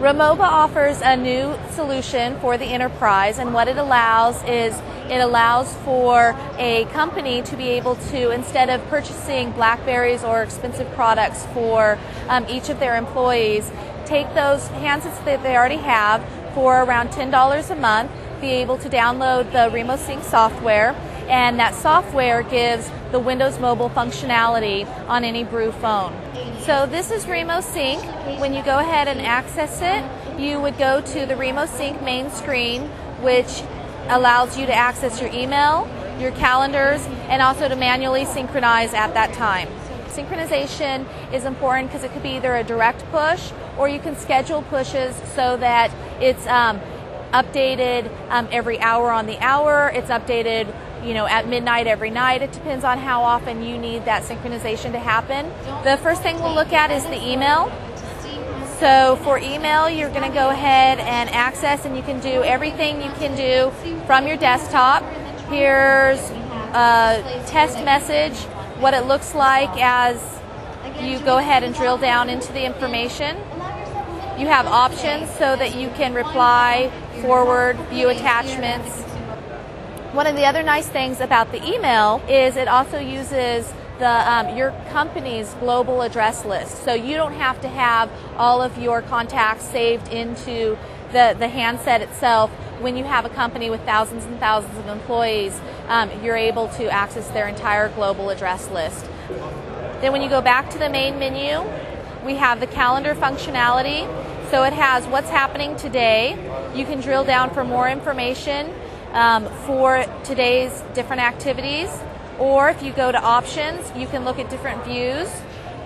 Remoba offers a new solution for the enterprise, and what it allows is it allows for a company to be able to, instead of purchasing Blackberries or expensive products for um, each of their employees, take those handsets that they already have for around $10 a month, be able to download the RemoSync software, and that software gives the Windows Mobile functionality on any Brew phone. So this is RemoSync. When you go ahead and access it, you would go to the RemoSync main screen, which allows you to access your email, your calendars, and also to manually synchronize at that time. Synchronization is important because it could be either a direct push or you can schedule pushes so that it's um, updated um, every hour on the hour. It's updated, you know, at midnight every night. It depends on how often you need that synchronization to happen. The first thing we'll look at is the email. So for email, you're going to go ahead and access, and you can do everything you can do from your desktop. Here's a test message, what it looks like as you go ahead and drill down into the information. You have options so that you can reply, forward, view attachments. One of the other nice things about the email is it also uses the um, your company's global address list, so you don't have to have all of your contacts saved into the, the handset itself. When you have a company with thousands and thousands of employees, um, you're able to access their entire global address list. Then, when you go back to the main menu, we have the calendar functionality. So it has what's happening today. You can drill down for more information um, for today's different activities. Or if you go to options, you can look at different views.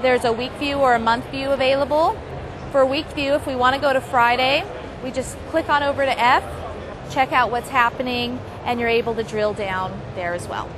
There's a week view or a month view available. For a week view, if we want to go to Friday, we just click on over to F, check out what's happening, and you're able to drill down there as well.